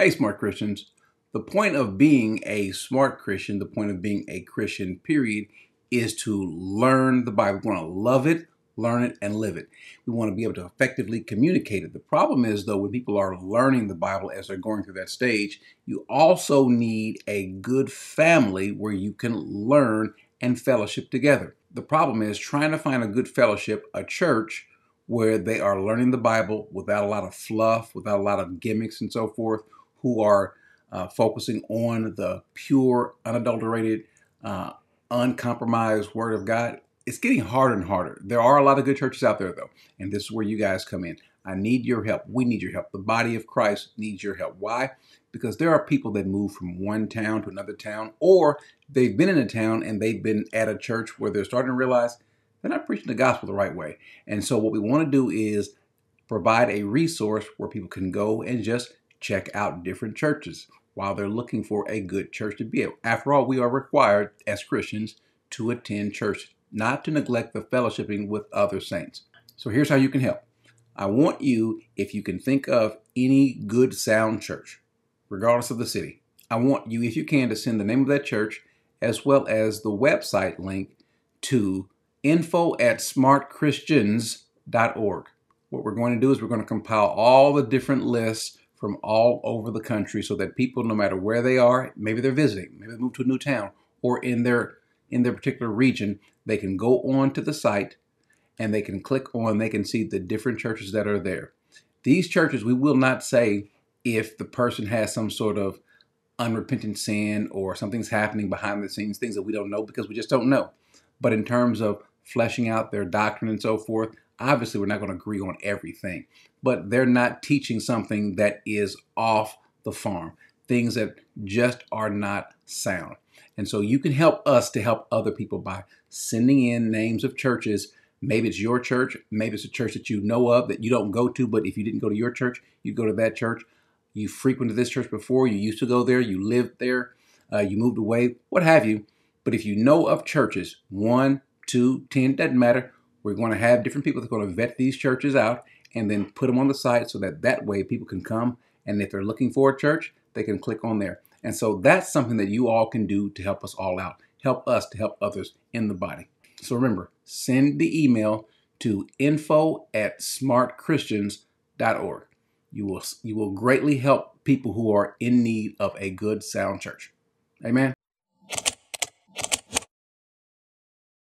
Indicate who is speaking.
Speaker 1: Hey, smart Christians. The point of being a smart Christian, the point of being a Christian, period, is to learn the Bible. We want to love it, learn it, and live it. We want to be able to effectively communicate it. The problem is, though, when people are learning the Bible as they're going through that stage, you also need a good family where you can learn and fellowship together. The problem is trying to find a good fellowship, a church where they are learning the Bible without a lot of fluff, without a lot of gimmicks and so forth who are uh, focusing on the pure, unadulterated, uh, uncompromised Word of God. It's getting harder and harder. There are a lot of good churches out there, though, and this is where you guys come in. I need your help. We need your help. The body of Christ needs your help. Why? Because there are people that move from one town to another town, or they've been in a town and they've been at a church where they're starting to realize they're not preaching the gospel the right way. And so, what we want to do is provide a resource where people can go and just check out different churches while they're looking for a good church to be at. After all, we are required as Christians to attend church, not to neglect the fellowshipping with other saints. So here's how you can help. I want you, if you can think of any good sound church, regardless of the city, I want you, if you can, to send the name of that church as well as the website link to info at smartchristians.org. What we're going to do is we're going to compile all the different lists from all over the country so that people, no matter where they are, maybe they're visiting, maybe they moved to a new town, or in their in their particular region, they can go on to the site and they can click on, they can see the different churches that are there. These churches, we will not say if the person has some sort of unrepentant sin or something's happening behind the scenes, things that we don't know because we just don't know. But in terms of fleshing out their doctrine and so forth, obviously we're not going to agree on everything but they're not teaching something that is off the farm, things that just are not sound. And so you can help us to help other people by sending in names of churches. Maybe it's your church, maybe it's a church that you know of that you don't go to, but if you didn't go to your church, you'd go to that church. You frequented this church before, you used to go there, you lived there, uh, you moved away, what have you. But if you know of churches, one, two, ten, doesn't matter, we're going to have different people that are going to vet these churches out and then put them on the site so that that way people can come and if they're looking for a church, they can click on there. And so that's something that you all can do to help us all out, help us to help others in the body. So remember, send the email to info at smartchristians.org. You will, you will greatly help people who are in need of a good sound church. Amen.